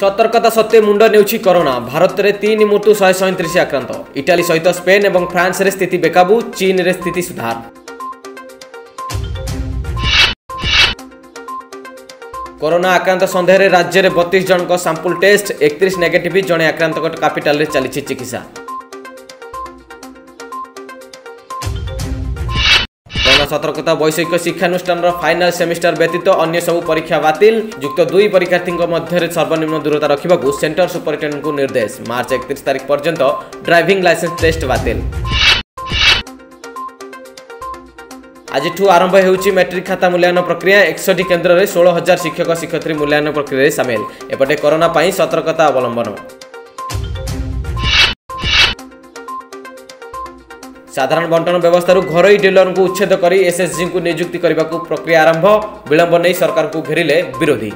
ସତର୍କତା ସତ୍ତ୍ୱେ ମୁଣ୍ଡ ନେଉଛି କରୋନା ଭାରତରେ ତିନି ମୃତ୍ୟୁ ଶହେ ସଇଁତିରିଶ ଆକ୍ରାନ୍ତ ଇଟାଲୀ ସହିତ ସ୍ପେନ୍ ଏବଂ ଫ୍ରାନ୍ସରେ ସ୍ଥିତି ବେକାବୁ ଚୀନରେ ସ୍ଥିତି ସୁଧାର କରୋନା ଆକ୍ରାନ୍ତ ସନ୍ଦେହରେ ରାଜ୍ୟରେ ବତିଶ ଜଣଙ୍କ ସାମ୍ପୁଲ ଟେଷ୍ଟ ଏକତିରିଶ ନେଗେଟିଭ୍ ଜଣେ ଆକ୍ରାନ୍ତଙ୍କ କ୍ୟାପିଟାଲରେ ଚାଲିଛି ଚିକିତ୍ସା ସତର୍କତା ବୈଷୟିକ ଶିକ୍ଷାନୁଷ୍ଠାନର ଫାଇନାଲ ସେମିଷ୍ଟାର ବ୍ୟତୀତ ଅନ୍ୟ ସବୁ ପରୀକ୍ଷା ବାତିଲ ଯୁକ୍ତ ଦୁଇ ପରୀକ୍ଷାର୍ଥୀଙ୍କ ମଧ୍ୟରେ ସର୍ବନିମ୍ନ ଦୂରତା ରଖିବାକୁ ସେଣ୍ଟର ସୁପରିଟେଣ୍ଡେଣ୍ଟଙ୍କୁ ନିର୍ଦ୍ଦେଶ ମାର୍ଚ୍ଚ ଏକତିରିଶ ତାରିଖ ପର୍ଯ୍ୟନ୍ତ ଡ୍ରାଇଭିଂ ଲାଇସେନ୍ସ ଟେଷ୍ଟ ବାତିଲ আজিঠু আরম্ভ হচ্ছে মেট্রিক খাতা মূল্যায়ন প্রক্রিয়া একষট্টি কেন্দ্রের ষোল হাজার শিক্ষক শিক্ষয়িত্রী মূল্যায়ন প্রক্রিয়ায় সামিল এপটে করোনা সতর্কতা অবলম্বন ସାଧାରଣ ବଣ୍ଟନ ବ୍ୟବସ୍ଥାରୁ ଘରୋଇ ଡିଲରଙ୍କୁ ଉଚ୍ଛେଦ କରି ଏସ୍ଏସ୍ଜିଙ୍କୁ ନିଯୁକ୍ତି କରିବାକୁ ପ୍ରକ୍ରିୟା ଆରମ୍ଭ ବିଳମ୍ବ ନେଇ ସରକାରଙ୍କୁ ଘେରିଲେ ବିରୋଧୀ